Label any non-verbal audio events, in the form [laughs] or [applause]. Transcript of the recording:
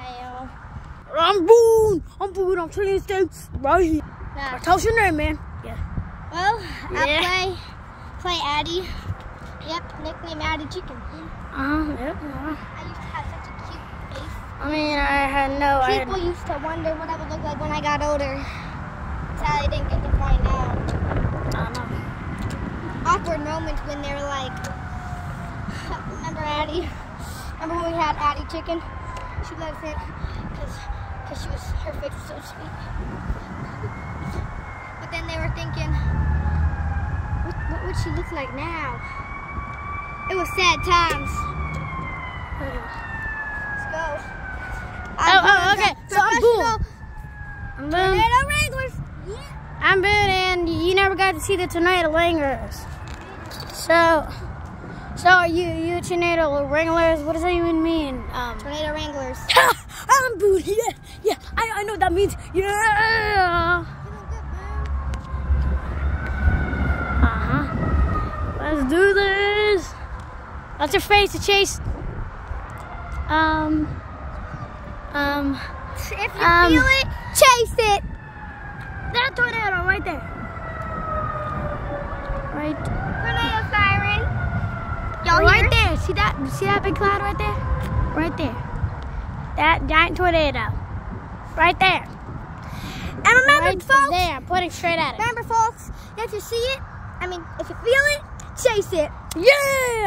Hell. I'm Boone. I'm Boone. I'm telling you this right here. Nah. Tell us your name, man. Yeah. Well, Yeah. I play play Addie. Yep, nickname Addie Chicken. Uh, yep. uh, I used to have such a cute face. I mean, I had no. I People used to wonder what I would look like when I got older. Sadly, didn't get to find out. I don't know. Awkward moments when they were like, [laughs] remember Addie? Remember when we had Addie Chicken? She let us in because because she was her face was so sweet. But then they were thinking, what, what would she look like now? It was sad times. Let's go. Oh, oh, okay. So I'm Boone. I'm Boone. Tornado Wranglers. Yeah. I'm Boone, and you never got to see the tornado wranglers. So, so are you you tornado wranglers? What does that even mean? Um, Tornado Wranglers. I'm [laughs] Yeah, yeah. I, I know what that means. Yeah. Uh huh. Let's do this. That's your face to chase. Um. Um. If you Um, feel it, chase it. That tornado right there. Right. Tornado siren. Y'all right hear? there. See that? See that big cloud right there? Right there. That giant tornado. Right there. And remember, right folks. there. Pointing straight at it. Remember, folks. If you see it, I mean, if you feel it, chase it. Yeah.